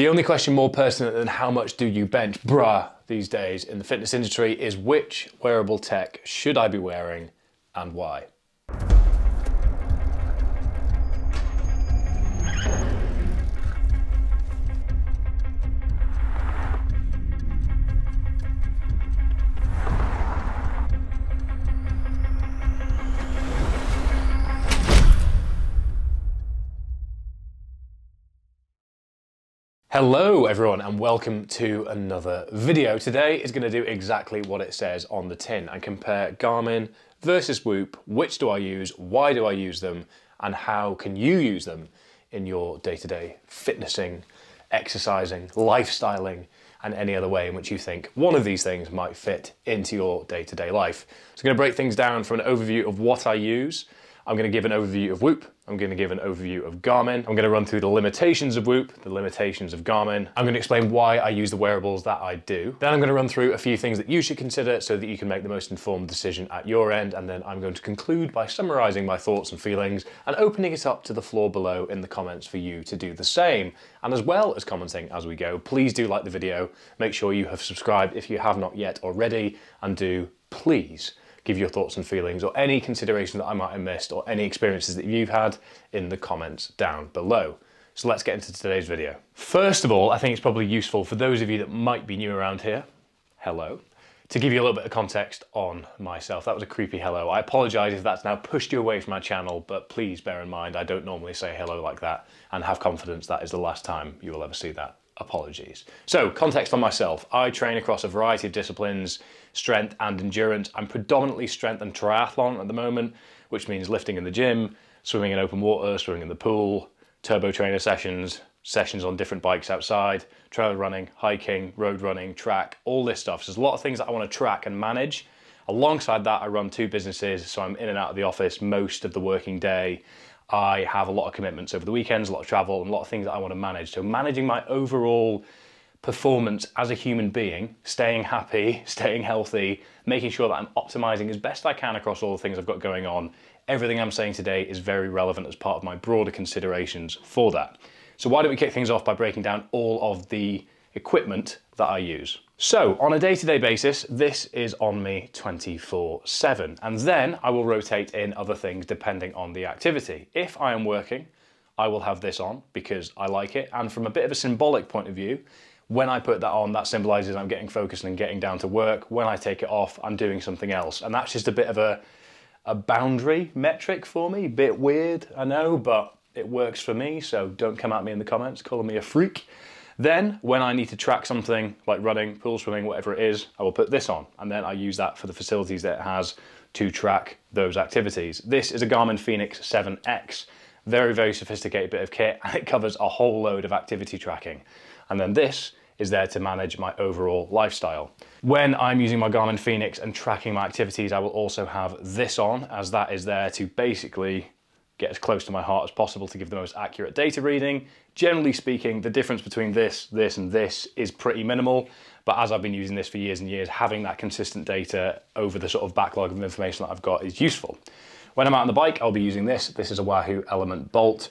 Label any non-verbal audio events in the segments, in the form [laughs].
The only question more pertinent than how much do you bench, bruh, these days in the fitness industry is which wearable tech should I be wearing and why? Hello everyone and welcome to another video. Today is going to do exactly what it says on the tin and compare Garmin versus Whoop. Which do I use, why do I use them and how can you use them in your day-to-day -day fitnessing, exercising, lifestyling and any other way in which you think one of these things might fit into your day-to-day -day life. So I'm going to break things down from an overview of what I use, I'm going to give an overview of Whoop. I'm going to give an overview of Garmin. I'm going to run through the limitations of Whoop, the limitations of Garmin. I'm going to explain why I use the wearables that I do. Then I'm going to run through a few things that you should consider so that you can make the most informed decision at your end. And then I'm going to conclude by summarizing my thoughts and feelings and opening it up to the floor below in the comments for you to do the same. And as well as commenting as we go, please do like the video. Make sure you have subscribed if you have not yet already and do please give your thoughts and feelings or any consideration that I might have missed or any experiences that you've had in the comments down below. So let's get into today's video. First of all, I think it's probably useful for those of you that might be new around here, hello, to give you a little bit of context on myself. That was a creepy hello. I apologize if that's now pushed you away from my channel, but please bear in mind I don't normally say hello like that and have confidence that is the last time you will ever see that apologies. So context on myself. I train across a variety of disciplines, strength and endurance. I'm predominantly strength and triathlon at the moment, which means lifting in the gym, swimming in open water, swimming in the pool, turbo trainer sessions, sessions on different bikes outside, trail running, hiking, road running, track, all this stuff. So there's a lot of things that I want to track and manage. Alongside that, I run two businesses, so I'm in and out of the office most of the working day. I have a lot of commitments over the weekends, a lot of travel, and a lot of things that I want to manage. So managing my overall performance as a human being, staying happy, [laughs] staying healthy, making sure that I'm optimizing as best I can across all the things I've got going on. Everything I'm saying today is very relevant as part of my broader considerations for that. So why don't we kick things off by breaking down all of the equipment that I use. So on a day-to-day -day basis, this is on me 24 seven. And then I will rotate in other things depending on the activity. If I am working, I will have this on because I like it. And from a bit of a symbolic point of view, when I put that on, that symbolizes I'm getting focused and getting down to work. When I take it off, I'm doing something else. And that's just a bit of a, a boundary metric for me. Bit weird, I know, but it works for me. So don't come at me in the comments calling me a freak. Then when I need to track something like running, pool swimming, whatever it is, I will put this on. And then I use that for the facilities that it has to track those activities. This is a Garmin Fenix 7X. Very, very sophisticated bit of kit [laughs] and it covers a whole load of activity tracking. And then this is there to manage my overall lifestyle. When I'm using my Garmin Fenix and tracking my activities, I will also have this on as that is there to basically get as close to my heart as possible to give the most accurate data reading. Generally speaking, the difference between this, this, and this is pretty minimal. But as I've been using this for years and years, having that consistent data over the sort of backlog of information that I've got is useful. When I'm out on the bike, I'll be using this. This is a Wahoo Element Bolt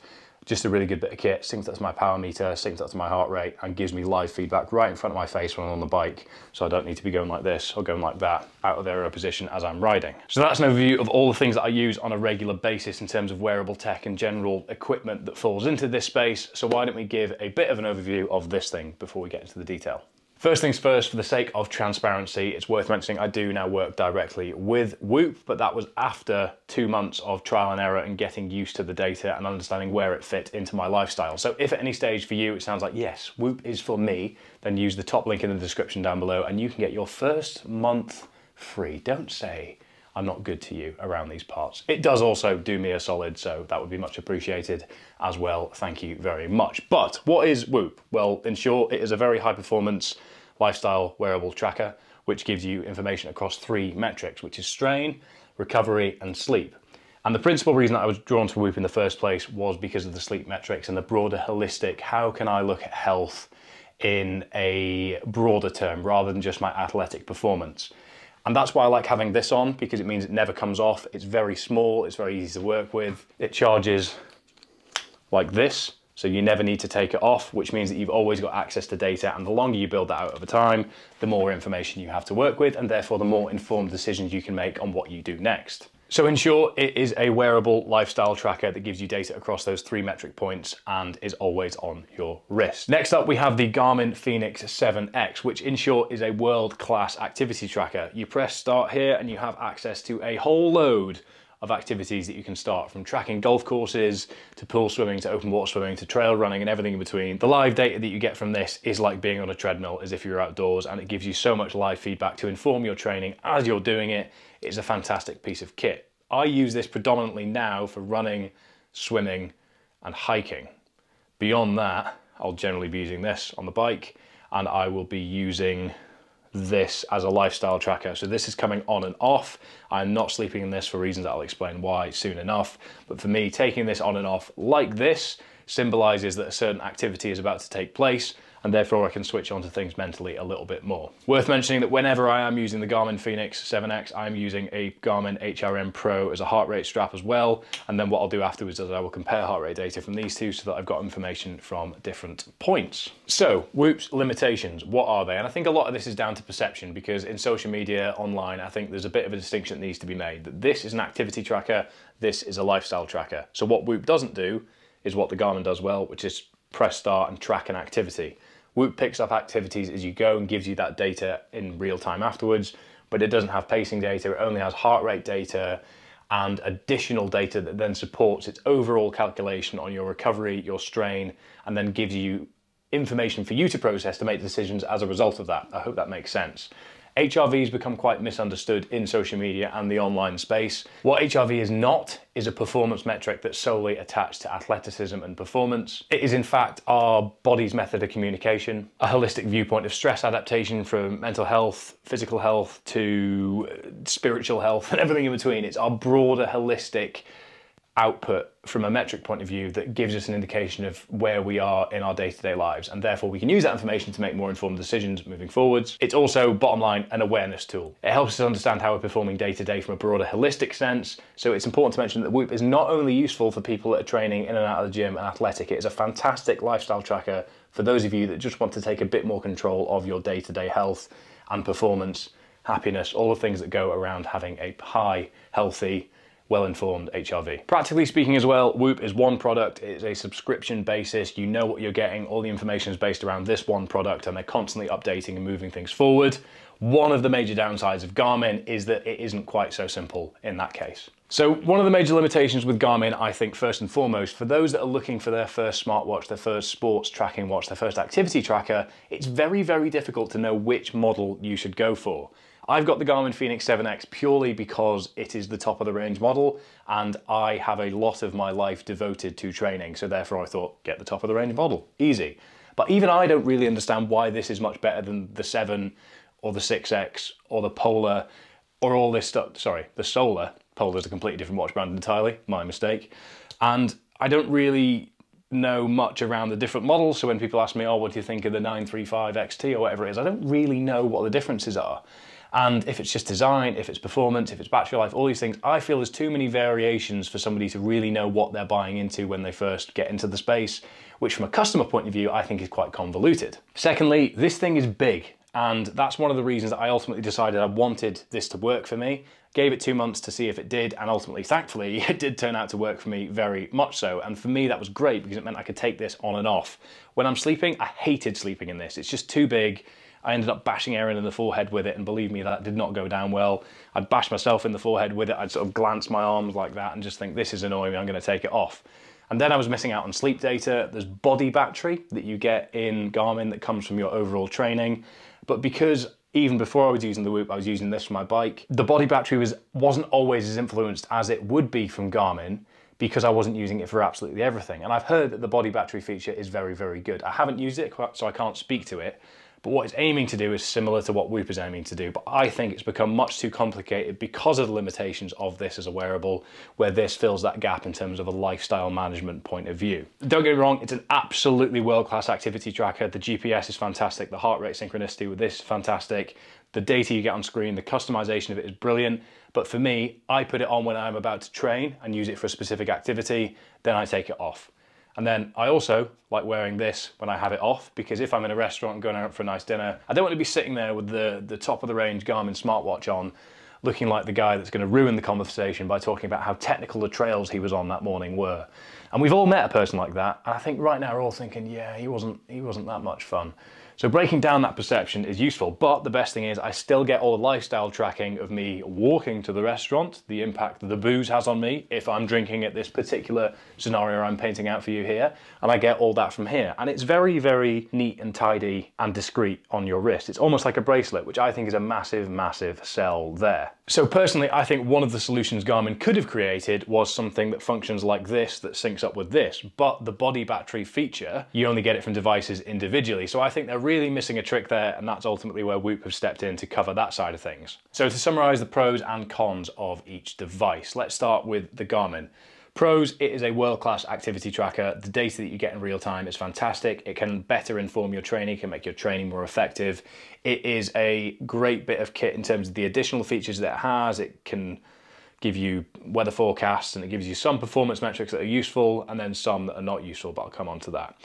just a really good bit of kit, syncs up to my power meter, syncs up to my heart rate, and gives me live feedback right in front of my face when I'm on the bike. So I don't need to be going like this or going like that out of aero position as I'm riding. So that's an overview of all the things that I use on a regular basis in terms of wearable tech and general equipment that falls into this space. So why don't we give a bit of an overview of this thing before we get into the detail. First things first, for the sake of transparency, it's worth mentioning I do now work directly with Whoop, but that was after two months of trial and error and getting used to the data and understanding where it fit into my lifestyle. So if at any stage for you it sounds like, yes, Whoop is for me, then use the top link in the description down below and you can get your first month free. Don't say I'm not good to you around these parts. It does also do me a solid, so that would be much appreciated as well. Thank you very much. But what is Whoop? Well, in short, it is a very high performance lifestyle wearable tracker, which gives you information across three metrics, which is strain, recovery, and sleep. And the principal reason I was drawn to Whoop in the first place was because of the sleep metrics and the broader holistic, how can I look at health in a broader term rather than just my athletic performance. And that's why I like having this on because it means it never comes off. It's very small, it's very easy to work with. It charges like this. So you never need to take it off, which means that you've always got access to data. And the longer you build that out over time, the more information you have to work with, and therefore the more informed decisions you can make on what you do next. So in short, it is a wearable lifestyle tracker that gives you data across those three metric points and is always on your wrist. Next up, we have the Garmin Fenix 7X, which in short is a world-class activity tracker. You press start here and you have access to a whole load of activities that you can start from tracking golf courses to pool swimming to open water swimming to trail running and everything in between. The live data that you get from this is like being on a treadmill as if you're outdoors and it gives you so much live feedback to inform your training as you're doing it. It's a fantastic piece of kit. I use this predominantly now for running, swimming and hiking. Beyond that, I'll generally be using this on the bike and I will be using this as a lifestyle tracker. So this is coming on and off. I'm not sleeping in this for reasons that I'll explain why soon enough. But for me, taking this on and off like this symbolizes that a certain activity is about to take place and therefore I can switch on to things mentally a little bit more. Worth mentioning that whenever I am using the Garmin Fenix 7X, I'm using a Garmin HRM Pro as a heart rate strap as well. And then what I'll do afterwards is I will compare heart rate data from these two so that I've got information from different points. So Whoop's limitations, what are they? And I think a lot of this is down to perception because in social media, online, I think there's a bit of a distinction that needs to be made that this is an activity tracker, this is a lifestyle tracker. So what Whoop doesn't do is what the Garmin does well, which is press start and track an activity. Whoop picks up activities as you go and gives you that data in real time afterwards, but it doesn't have pacing data, it only has heart rate data and additional data that then supports its overall calculation on your recovery, your strain, and then gives you information for you to process to make decisions as a result of that. I hope that makes sense. HRV has become quite misunderstood in social media and the online space. What HRV is not is a performance metric that's solely attached to athleticism and performance. It is in fact our body's method of communication, a holistic viewpoint of stress adaptation from mental health, physical health to uh, spiritual health [laughs] and everything in between. It's our broader holistic output from a metric point of view that gives us an indication of where we are in our day-to-day lives and therefore we can use that information to make more informed decisions moving forwards. It's also, bottom line, an awareness tool. It helps us understand how we're performing day to day from a broader holistic sense. So it's important to mention that Whoop is not only useful for people that are training in and out of the gym and athletic, it is a fantastic lifestyle tracker for those of you that just want to take a bit more control of your day-to-day -day health and performance, happiness, all the things that go around having a high, healthy, well-informed HRV. Practically speaking as well, Whoop is one product, it's a subscription basis, you know what you're getting, all the information is based around this one product and they're constantly updating and moving things forward. One of the major downsides of Garmin is that it isn't quite so simple in that case. So one of the major limitations with Garmin, I think first and foremost, for those that are looking for their first smartwatch, their first sports tracking watch, their first activity tracker, it's very, very difficult to know which model you should go for. I've got the Garmin Fenix 7X purely because it is the top of the range model and I have a lot of my life devoted to training. So therefore I thought, get the top of the range model, easy. But even I don't really understand why this is much better than the 7 or the 6X or the Polar or all this stuff. Sorry, the Solar. Polar is a completely different watch brand entirely, my mistake. And I don't really know much around the different models. So when people ask me, oh, what do you think of the 935 XT or whatever it is, I don't really know what the differences are. And if it's just design, if it's performance, if it's battery life, all these things, I feel there's too many variations for somebody to really know what they're buying into when they first get into the space, which from a customer point of view, I think is quite convoluted. Secondly, this thing is big. And that's one of the reasons that I ultimately decided I wanted this to work for me. Gave it two months to see if it did, and ultimately, thankfully, [laughs] it did turn out to work for me very much so. And for me, that was great because it meant I could take this on and off. When I'm sleeping, I hated sleeping in this. It's just too big. I ended up bashing Aaron in the forehead with it, and believe me, that did not go down well. I'd bash myself in the forehead with it, I'd sort of glance my arms like that and just think, this is annoying me, I'm gonna take it off. And then I was missing out on sleep data. There's body battery that you get in Garmin that comes from your overall training. But because even before I was using the Whoop, I was using this for my bike, the body battery was, wasn't always as influenced as it would be from Garmin because I wasn't using it for absolutely everything. And I've heard that the body battery feature is very, very good. I haven't used it, so I can't speak to it, but what it's aiming to do is similar to what Whoop is aiming to do. But I think it's become much too complicated because of the limitations of this as a wearable, where this fills that gap in terms of a lifestyle management point of view. Don't get me wrong, it's an absolutely world-class activity tracker. The GPS is fantastic. The heart rate synchronicity with this is fantastic. The data you get on screen, the customization of it is brilliant. But for me, I put it on when I'm about to train and use it for a specific activity, then I take it off. And then I also like wearing this when I have it off because if I'm in a restaurant and going out for a nice dinner, I don't want to be sitting there with the, the top of the range Garmin smartwatch on looking like the guy that's going to ruin the conversation by talking about how technical the trails he was on that morning were. And we've all met a person like that, and I think right now we're all thinking, yeah, he wasn't he wasn't that much fun. So breaking down that perception is useful, but the best thing is I still get all the lifestyle tracking of me walking to the restaurant, the impact the booze has on me if I'm drinking at this particular scenario I'm painting out for you here, and I get all that from here. And it's very, very neat and tidy and discreet on your wrist. It's almost like a bracelet, which I think is a massive, massive sell there. So personally, I think one of the solutions Garmin could have created was something that functions like this that syncs up with this, but the body battery feature, you only get it from devices individually. So I think they're really missing a trick there, and that's ultimately where Whoop have stepped in to cover that side of things. So to summarize the pros and cons of each device, let's start with the Garmin. Pros, it is a world-class activity tracker. The data that you get in real time is fantastic. It can better inform your training, can make your training more effective. It is a great bit of kit in terms of the additional features that it has. It can give you weather forecasts and it gives you some performance metrics that are useful and then some that are not useful, but I'll come on to that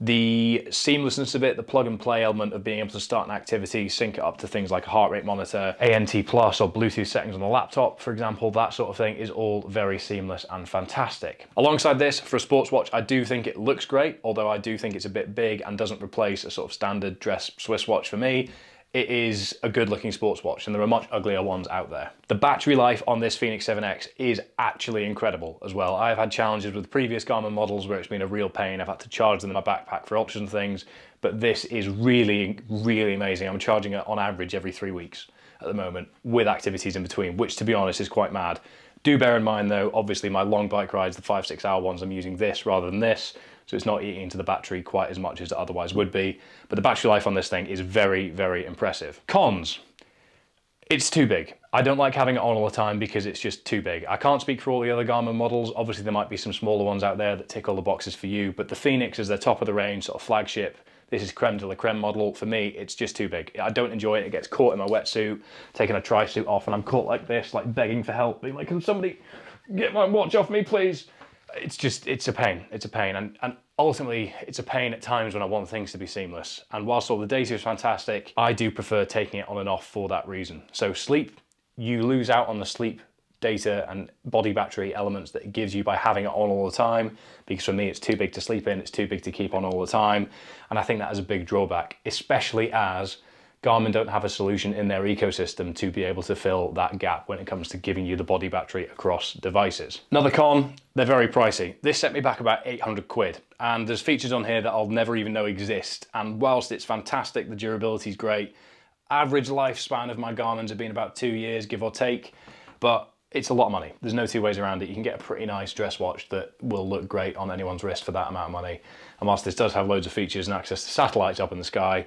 the seamlessness of it, the plug and play element of being able to start an activity, sync it up to things like a heart rate monitor, ANT plus or Bluetooth settings on the laptop, for example, that sort of thing is all very seamless and fantastic. Alongside this, for a sports watch, I do think it looks great, although I do think it's a bit big and doesn't replace a sort of standard dress Swiss watch for me it is a good looking sports watch and there are much uglier ones out there. The battery life on this Fenix 7X is actually incredible as well. I've had challenges with previous Garmin models where it's been a real pain. I've had to charge them in my backpack for option things, but this is really, really amazing. I'm charging it on average every three weeks at the moment with activities in between, which to be honest is quite mad. Do bear in mind though, obviously my long bike rides, the five, six hour ones, I'm using this rather than this so it's not eating into the battery quite as much as it otherwise would be. But the battery life on this thing is very, very impressive. Cons. It's too big. I don't like having it on all the time because it's just too big. I can't speak for all the other Garmin models. Obviously there might be some smaller ones out there that tick all the boxes for you, but the Fenix is their top of the range sort of flagship. This is creme de la creme model. For me, it's just too big. I don't enjoy it. It gets caught in my wetsuit, taking a tri-suit off, and I'm caught like this, like begging for help, being like, can somebody get my watch off me, please? It's just it's a pain it's a pain. And, and ultimately it's a pain at times when i want things to be seamless. And whilst all the data is fantastic i do prefer taking it on and off for that reason. So sleep you lose out on the sleep data and body battery elements that it gives you by having it on all the time because for me it's too big to sleep in it's too big to keep on all the time. And i think that is a big drawback especially as Garmin don't have a solution in their ecosystem to be able to fill that gap when it comes to giving you the body battery across devices. Another con, they're very pricey. This set me back about 800 quid and there's features on here that I'll never even know exist and whilst it's fantastic, the durability is great, average lifespan of my Garmin's have been about two years, give or take, but it's a lot of money. There's no two ways around it. You can get a pretty nice dress watch that will look great on anyone's wrist for that amount of money. And whilst this does have loads of features and access to satellites up in the sky,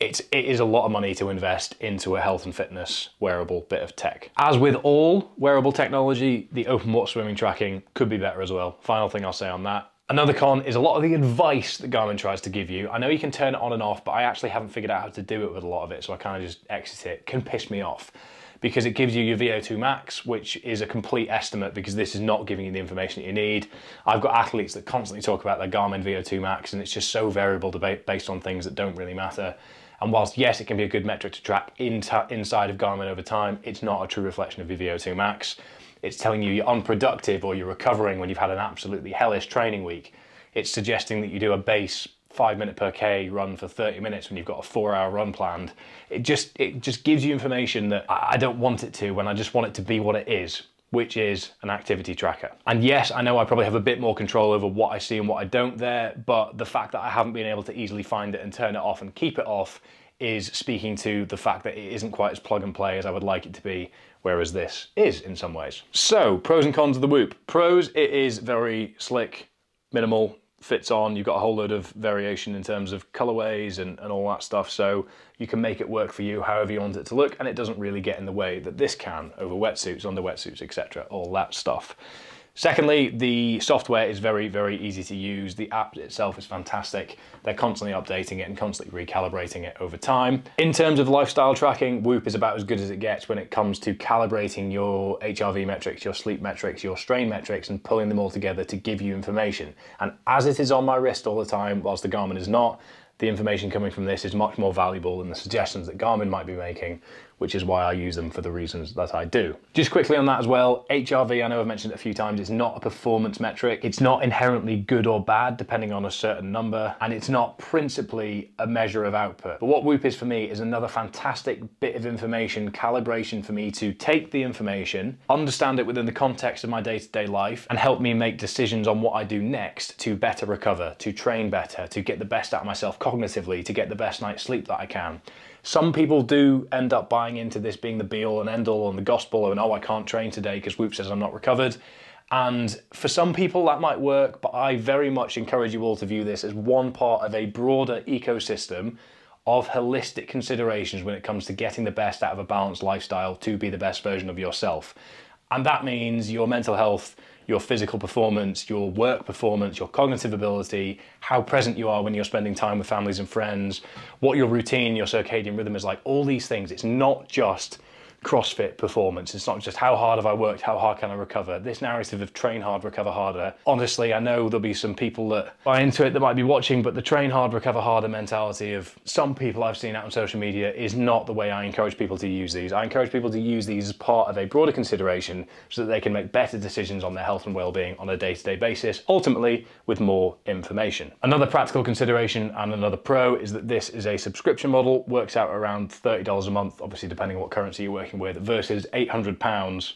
it's, it is a lot of money to invest into a health and fitness wearable bit of tech. As with all wearable technology, the open water swimming tracking could be better as well. Final thing I'll say on that. Another con is a lot of the advice that Garmin tries to give you. I know you can turn it on and off, but I actually haven't figured out how to do it with a lot of it, so I kind of just exit it. can piss me off because it gives you your VO2 max, which is a complete estimate because this is not giving you the information that you need. I've got athletes that constantly talk about their Garmin VO2 max and it's just so variable based on things that don't really matter. And whilst, yes, it can be a good metric to track inside of Garmin over time, it's not a true reflection of your VO2 max. It's telling you you're unproductive or you're recovering when you've had an absolutely hellish training week. It's suggesting that you do a base five minute per K run for 30 minutes when you've got a four hour run planned. It just, it just gives you information that I don't want it to when I just want it to be what it is which is an activity tracker. And yes, I know I probably have a bit more control over what I see and what I don't there, but the fact that I haven't been able to easily find it and turn it off and keep it off is speaking to the fact that it isn't quite as plug and play as I would like it to be, whereas this is in some ways. So, pros and cons of the Whoop. Pros, it is very slick, minimal, fits on. You've got a whole load of variation in terms of colorways and, and all that stuff. So you can make it work for you however you want it to look. And it doesn't really get in the way that this can over wetsuits, under wetsuits, etc. All that stuff. Secondly, the software is very, very easy to use. The app itself is fantastic. They're constantly updating it and constantly recalibrating it over time. In terms of lifestyle tracking, Whoop is about as good as it gets when it comes to calibrating your HRV metrics, your sleep metrics, your strain metrics, and pulling them all together to give you information. And as it is on my wrist all the time, whilst the Garmin is not, the information coming from this is much more valuable than the suggestions that Garmin might be making, which is why I use them for the reasons that I do. Just quickly on that as well, HRV, I know I've mentioned it a few times, it's not a performance metric. It's not inherently good or bad depending on a certain number, and it's not principally a measure of output. But what Whoop is for me is another fantastic bit of information, calibration for me to take the information, understand it within the context of my day-to-day -day life, and help me make decisions on what I do next to better recover, to train better, to get the best out of myself cognitively, to get the best night's sleep that I can. Some people do end up buying into this being the be all and end all and the gospel and oh, I can't train today because Whoop says I'm not recovered. And for some people that might work, but I very much encourage you all to view this as one part of a broader ecosystem of holistic considerations when it comes to getting the best out of a balanced lifestyle to be the best version of yourself. And that means your mental health, your physical performance, your work performance, your cognitive ability, how present you are when you're spending time with families and friends, what your routine, your circadian rhythm is like, all these things. It's not just CrossFit performance. It's not just how hard have I worked, how hard can I recover. This narrative of train hard, recover harder. Honestly, I know there'll be some people that buy into it that might be watching, but the train hard, recover harder mentality of some people I've seen out on social media is not the way I encourage people to use these. I encourage people to use these as part of a broader consideration so that they can make better decisions on their health and well-being on a day-to-day -day basis, ultimately with more information. Another practical consideration and another pro is that this is a subscription model, works out around $30 a month, obviously depending on what currency you're working with versus 800 pounds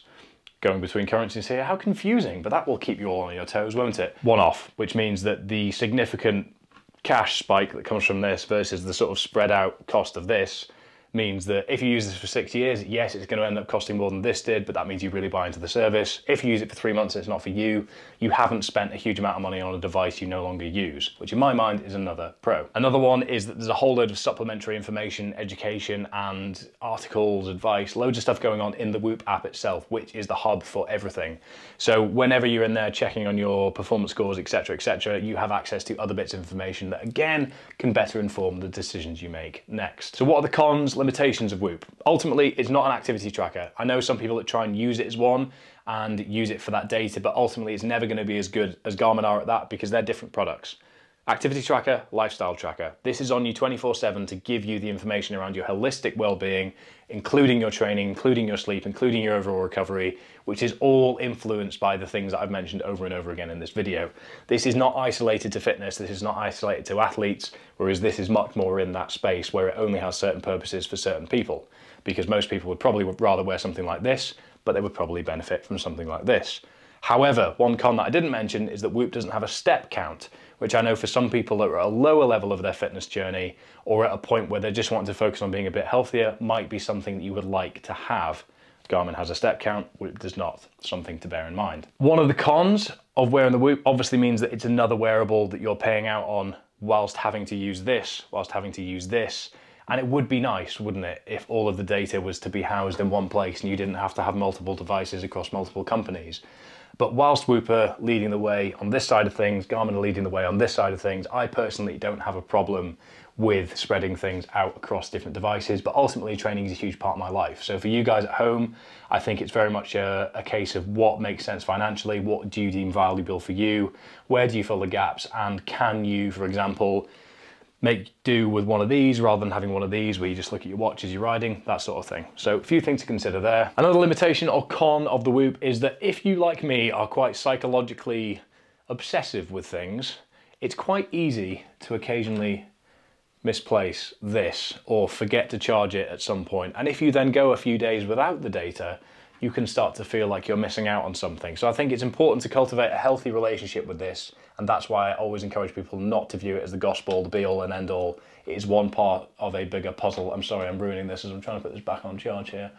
going between currencies here. How confusing, but that will keep you all on your toes, won't it? One off, which means that the significant cash spike that comes from this versus the sort of spread out cost of this means that if you use this for six years, yes, it's going to end up costing more than this did, but that means you really buy into the service. If you use it for three months and it's not for you, you haven't spent a huge amount of money on a device you no longer use, which in my mind is another pro. Another one is that there's a whole load of supplementary information, education, and articles, advice, loads of stuff going on in the Whoop app itself, which is the hub for everything. So whenever you're in there checking on your performance scores, etc., etc., you have access to other bits of information that again can better inform the decisions you make next. So what are the cons? Limitations of Whoop. Ultimately, it's not an activity tracker. I know some people that try and use it as one and use it for that data, but ultimately it's never going to be as good as Garmin are at that because they're different products. Activity tracker, lifestyle tracker. This is on you 24 7 to give you the information around your holistic well being, including your training, including your sleep, including your overall recovery, which is all influenced by the things that I've mentioned over and over again in this video. This is not isolated to fitness, this is not isolated to athletes, whereas this is much more in that space where it only has certain purposes for certain people. Because most people would probably rather wear something like this, but they would probably benefit from something like this. However, one con that I didn't mention is that Whoop doesn't have a step count, which I know for some people that are at a lower level of their fitness journey or at a point where they just want to focus on being a bit healthier might be something that you would like to have. Garmin has a step count, Whoop does not. Something to bear in mind. One of the cons of wearing the Whoop obviously means that it's another wearable that you're paying out on whilst having to use this, whilst having to use this. And it would be nice, wouldn't it, if all of the data was to be housed in one place and you didn't have to have multiple devices across multiple companies. But whilst Whoop are leading the way on this side of things, Garmin are leading the way on this side of things, I personally don't have a problem with spreading things out across different devices, but ultimately training is a huge part of my life. So for you guys at home, I think it's very much a, a, case of what makes sense financially, what do you deem valuable for you, where do you fill the gaps, and can you, for example, make do with one of these rather than having one of these where you just look at your watch as you're riding, that sort of thing. So a few things to consider there. Another limitation or con of the Whoop is that if you, like me, are quite psychologically obsessive with things, it's quite easy to occasionally misplace this or forget to charge it at some point. And if you then go a few days without the data, you can start to feel like you're missing out on something. So I think it's important to cultivate a healthy relationship with this and that's why I always encourage people not to view it as the gospel, the be all and end all. It is one part of a bigger puzzle. I'm sorry, I'm ruining this as I'm trying to put this back on charge here.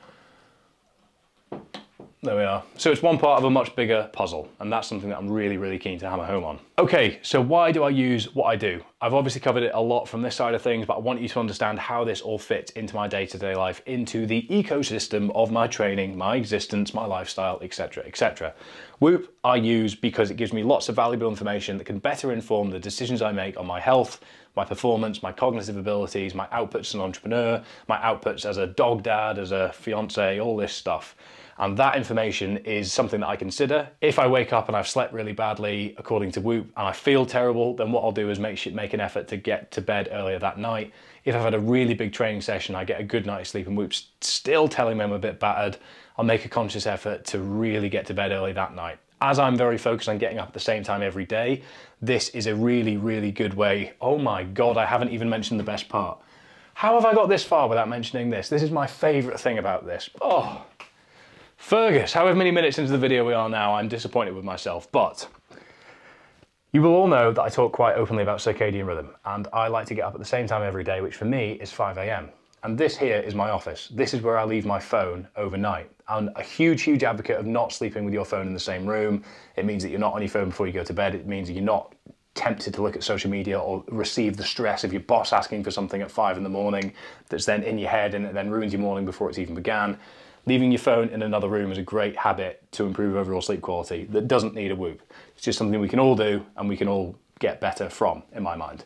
There we are. So it's one part of a much bigger puzzle, and that's something that I'm really, really keen to hammer home on. Okay, so why do I use what I do? I've obviously covered it a lot from this side of things, but I want you to understand how this all fits into my day-to-day -day life, into the ecosystem of my training, my existence, my lifestyle, etc., etc. Whoop I use because it gives me lots of valuable information that can better inform the decisions I make on my health, my performance, my cognitive abilities, my outputs as an entrepreneur, my outputs as a dog dad, as a fiance, all this stuff. And that information is something that I consider. If I wake up and I've slept really badly, according to Whoop, and I feel terrible, then what I'll do is make, make an effort to get to bed earlier that night. If I've had a really big training session, I get a good night's sleep and Whoop's still telling me I'm a bit battered, I'll make a conscious effort to really get to bed early that night. As I'm very focused on getting up at the same time every day, this is a really, really good way. Oh my God, I haven't even mentioned the best part. How have I got this far without mentioning this? This is my favorite thing about this. Oh, Fergus, however many minutes into the video we are now, I'm disappointed with myself, but you will all know that I talk quite openly about circadian rhythm, and I like to get up at the same time every day, which for me is 5 a.m. And this here is my office. This is where I leave my phone overnight. I'm a huge, huge advocate of not sleeping with your phone in the same room. It means that you're not on your phone before you go to bed. It means that you're not tempted to look at social media or receive the stress of your boss asking for something at five in the morning that's then in your head and it then ruins your morning before it's even began. Leaving your phone in another room is a great habit to improve overall sleep quality that doesn't need a whoop. It's just something we can all do and we can all get better from, in my mind.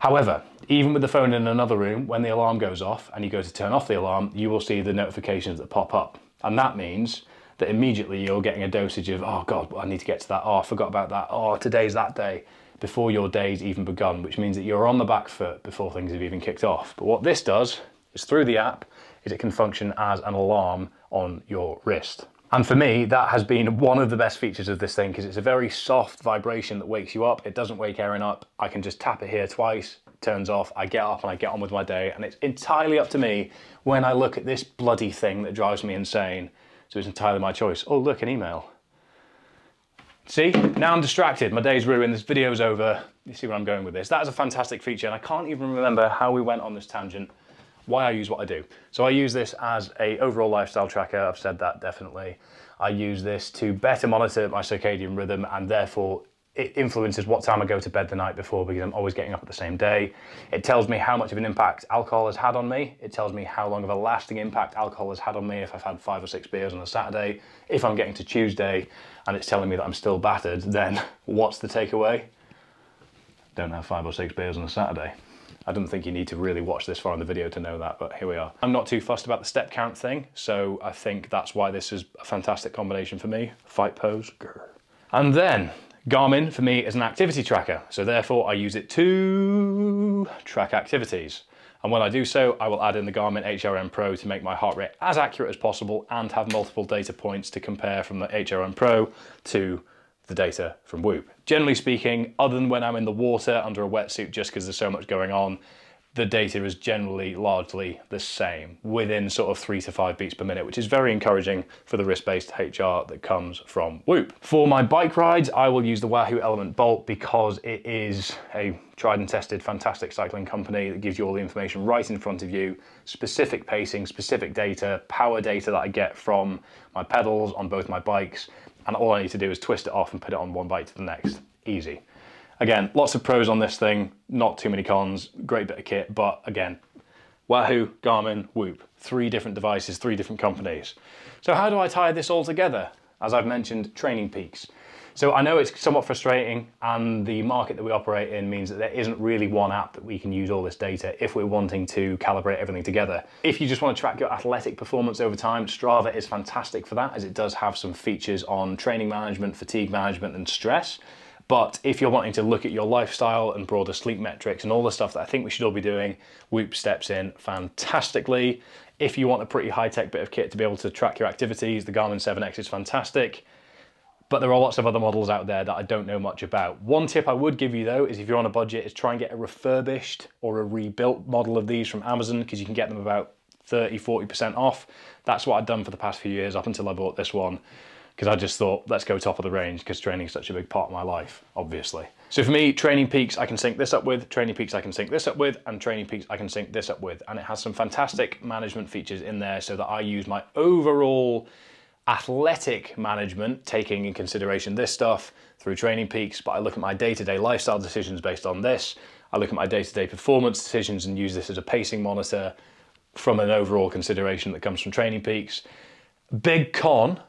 However, even with the phone in another room, when the alarm goes off and you go to turn off the alarm, you will see the notifications that pop up. And that means that immediately you're getting a dosage of, oh God, I need to get to that. Oh, I forgot about that. Oh, today's that day before your day's even begun, which means that you're on the back foot before things have even kicked off. But what this does is through the app, is it can function as an alarm on your wrist. And for me, that has been one of the best features of this thing because it's a very soft vibration that wakes you up. It doesn't wake Erin up. I can just tap it here twice, turns off, I get up and I get on with my day. And it's entirely up to me when I look at this bloody thing that drives me insane. So it's entirely my choice. Oh, look, an email. See, now I'm distracted. My day's ruined. This video's over. You see where I'm going with this. That is a fantastic feature. And I can't even remember how we went on this tangent why I use what I do. So I use this as a overall lifestyle tracker. I've said that definitely. I use this to better monitor my circadian rhythm and therefore it influences what time I go to bed the night before because I'm always getting up at the same day. It tells me how much of an impact alcohol has had on me. It tells me how long of a lasting impact alcohol has had on me if I've had five or six beers on a Saturday. If I'm getting to Tuesday and it's telling me that I'm still battered, then [laughs] what's the takeaway? Don't have five or six beers on a Saturday. I don't think you need to really watch this far in the video to know that, but here we are. I'm not too fussed about the step count thing, so I think that's why this is a fantastic combination for me. Fight pose, grr. And then, Garmin for me is an activity tracker, so therefore I use it to track activities. And when I do so, I will add in the Garmin HRM Pro to make my heart rate as accurate as possible and have multiple data points to compare from the HRM Pro to the data from Whoop. Generally speaking, other than when I'm in the water under a wetsuit just because there's so much going on, the data is generally largely the same within sort of three to five beats per minute, which is very encouraging for the wrist-based HR that comes from Whoop. For my bike rides, I will use the Wahoo Element Bolt because it is a tried and tested, fantastic cycling company that gives you all the information right in front of you, specific pacing, specific data, power data that I get from my pedals on both my bikes, and all I need to do is twist it off and put it on one bite to the next. Easy. Again, lots of pros on this thing, not too many cons, great bit of kit, but again, Wahoo, Garmin, Whoop, three different devices, three different companies. So how do I tie this all together? As I've mentioned, Training Peaks. So I know it's somewhat frustrating and the market that we operate in means that there isn't really one app that we can use all this data if we're wanting to calibrate everything together. If you just want to track your athletic performance over time, Strava is fantastic for that as it does have some features on training management, fatigue management and stress. But if you're wanting to look at your lifestyle and broader sleep metrics and all the stuff that I think we should all be doing, Whoop steps in fantastically. If you want a pretty high-tech bit of kit to be able to track your activities, the Garmin 7X is fantastic but there are lots of other models out there that I don't know much about. One tip I would give you though is if you're on a budget is try and get a refurbished or a rebuilt model of these from Amazon because you can get them about 30, 40% off. That's what I've done for the past few years up until I bought this one because I just thought, let's go top of the range because training is such a big part of my life, obviously. So for me, Training Peaks I can sync this up with, Training Peaks I can sync this up with, and Training Peaks I can sync this up with. And it has some fantastic management features in there so that I use my overall athletic management, taking in consideration this stuff through Training Peaks, but I look at my day to day lifestyle decisions based on this. I look at my day to day performance decisions and use this as a pacing monitor from an overall consideration that comes from Training Peaks. Big con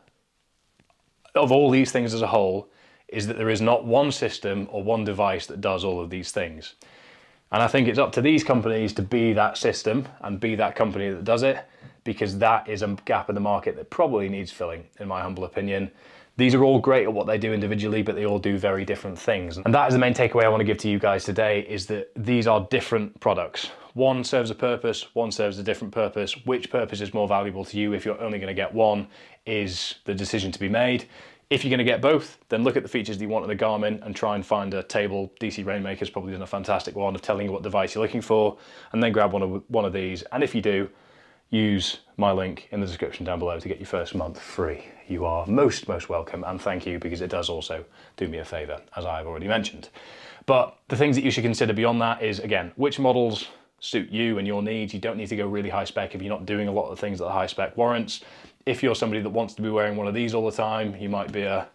of all these things as a whole is that there is not one system or one device that does all of these things. And I think it's up to these companies to be that system and be that company that does it because that is a gap in the market that probably needs filling, in my humble opinion. These are all great at what they do individually, but they all do very different things. And that is the main takeaway I want to give to you guys today is that these are different products. One serves a purpose, one serves a different purpose. Which purpose is more valuable to you if you're only going to get one is the decision to be made. If you're going to get both, then look at the features that you want in the Garmin and try and find a table. DC Rainmaker's probably done a fantastic one of telling you what device you're looking for, and then grab one of, one of these. And if you do, use my link in the description down below to get your first month free. You are most, most welcome, and thank you because it does also do me a favor, as I've already mentioned. But the things that you should consider beyond that is, again, which models suit you and your needs. You don't need to go really high spec if you're not doing a lot of the things that the high spec warrants if you're somebody that wants to be wearing one of these all the time, you might be a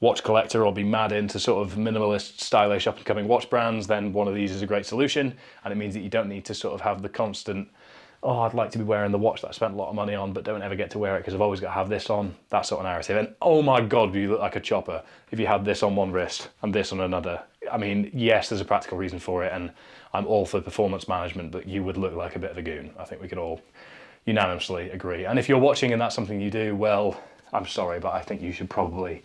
watch collector or be mad into sort of minimalist, stylish, up and coming watch brands, then one of these is a great solution. And it means that you don't need to sort of have the constant, oh, I'd like to be wearing the watch that I spent a lot of money on, but don't ever get to wear it because I've always got to have this on, that sort of narrative. And oh my God, you look like a chopper if you had this on one wrist and this on another. I mean, yes, there's a practical reason for it. And I'm all for performance management, but you would look like a bit of a goon. I think we could all unanimously agree. And if you're watching and that's something you do, well, I'm sorry, but I think you should probably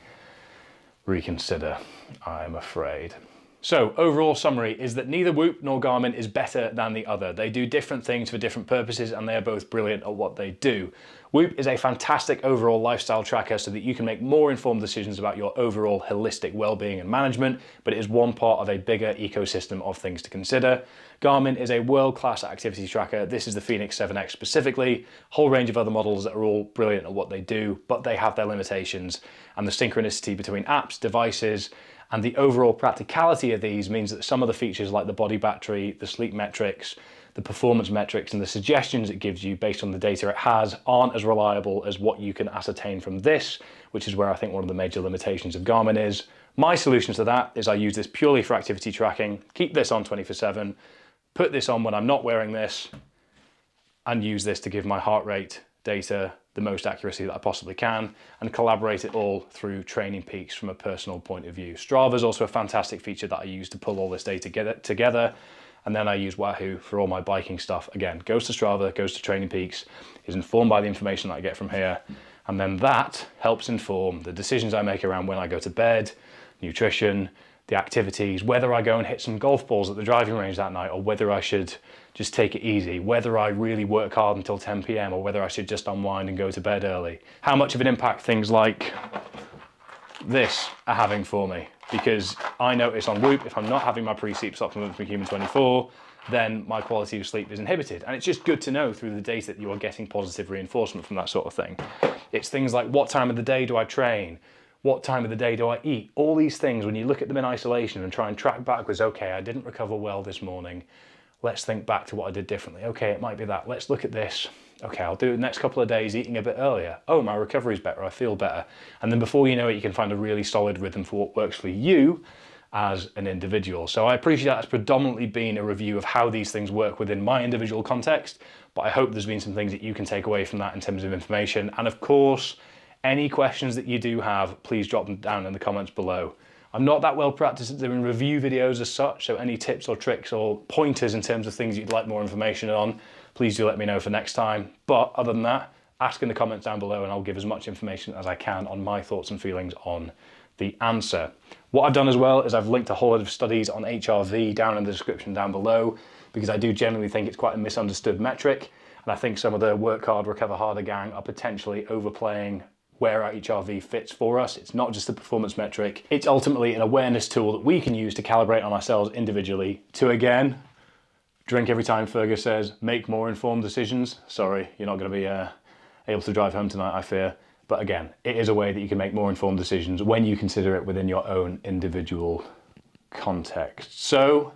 reconsider, I'm afraid. So, overall summary is that neither Whoop nor Garmin is better than the other. They do different things for different purposes and they are both brilliant at what they do. Whoop is a fantastic overall lifestyle tracker so that you can make more informed decisions about your overall holistic well-being and management, but it is one part of a bigger ecosystem of things to consider. Garmin is a world-class activity tracker. This is the Fenix 7X specifically, whole range of other models that are all brilliant at what they do, but they have their limitations. And the synchronicity between apps, devices, and the overall practicality of these means that some of the features like the body battery, the sleep metrics, the performance metrics and the suggestions it gives you based on the data it has aren't as reliable as what you can ascertain from this, which is where I think one of the major limitations of Garmin is. My solution to that is I use this purely for activity tracking, keep this on 24 7, put this on when I'm not wearing this, and use this to give my heart rate data the most accuracy that I possibly can and collaborate it all through training peaks from a personal point of view. Strava is also a fantastic feature that I use to pull all this data together. And then I use Wahoo for all my biking stuff. Again, goes to Strava, goes to Training Peaks, is informed by the information that I get from here. And then that helps inform the decisions I make around when I go to bed, nutrition, the activities, whether I go and hit some golf balls at the driving range that night or whether I should just take it easy, whether I really work hard until 10 p.m. or whether I should just unwind and go to bed early. How much of an impact things like this are having for me. Because I notice on Whoop, if I'm not having my pre-sleep supplement from Human 24, then my quality of sleep is inhibited. And it's just good to know through the data that you are getting positive reinforcement from that sort of thing. It's things like what time of the day do I train? What time of the day do I eat? All these things, when you look at them in isolation and try and track backwards, okay, I didn't recover well this morning let's think back to what I did differently. Okay, it might be that. Let's look at this. Okay, I'll do the next couple of days eating a bit earlier. Oh, my recovery's better. I feel better. And then before you know it, you can find a really solid rhythm for what works for you as an individual. So I appreciate that's predominantly been a review of how these things work within my individual context, but I hope there's been some things that you can take away from that in terms of information. And of course, any questions that you do have, please drop them down in the comments below. I'm not that well practiced at doing review videos as such, so any tips or tricks or pointers in terms of things you'd like more information on, please do let me know for next time. But other than that, ask in the comments down below and I'll give as much information as I can on my thoughts and feelings on the answer. What I've done as well is I've linked a whole lot of studies on HRV down in the description down below because I do generally think it's quite a misunderstood metric and I think some of the work hard, recover harder gang are potentially overplaying where our HRV fits for us. It's not just a performance metric. It's ultimately an awareness tool that we can use to calibrate on ourselves individually to again, drink every time Fergus says, make more informed decisions. Sorry, you're not going to be uh, able to drive home tonight, I fear. But again, it is a way that you can make more informed decisions when you consider it within your own individual context. So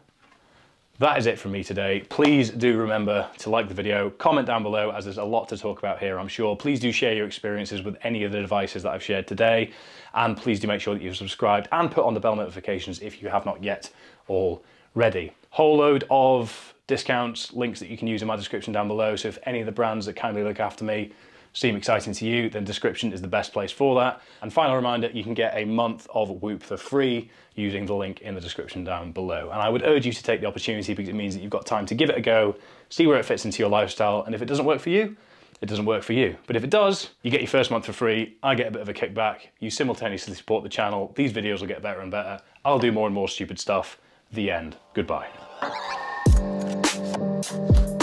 That is it from me today. Please do remember to like the video, comment down below as there's a lot to talk about here, I'm sure. Please do share your experiences with any of the devices that I've shared today. And please do make sure that you've subscribed and put on the bell notifications if you have not yet already. Whole load of discounts, links that you can use in my description down below. So if any of the brands that kindly look after me seem exciting to you, then description is the best place for that. And final reminder, you can get a month of Whoop for free using the link in the description down below. And I would urge you to take the opportunity because it means that you've got time to give it a go, see where it fits into your lifestyle, and if it doesn't work for you, it doesn't work for you. But if it does, you get your first month for free, I get a bit of a kickback, you simultaneously support the channel, these videos will get better and better, I'll do more and more stupid stuff. The end. Goodbye. Thank you.